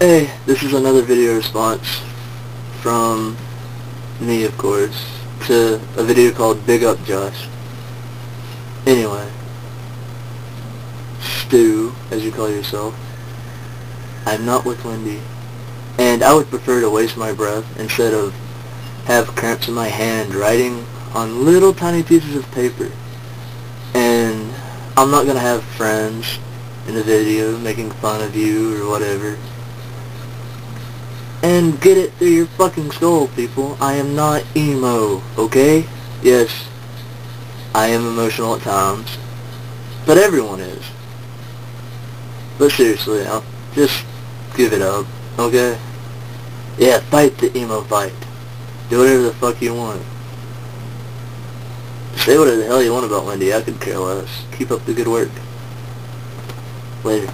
Hey, this is another video response from me, of course, to a video called Big Up Josh. Anyway, Stu, as you call yourself, I'm not with Wendy, and I would prefer to waste my breath instead of have cramps in my hand writing on little tiny pieces of paper. And I'm not gonna have friends in the video making fun of you or whatever. And get it through your fucking skull, people. I am not emo, okay? Yes, I am emotional at times. But everyone is. But seriously, just give it up, okay? Yeah, fight the emo fight. Do whatever the fuck you want. Say whatever the hell you want about Wendy, I could care less. Keep up the good work. Later.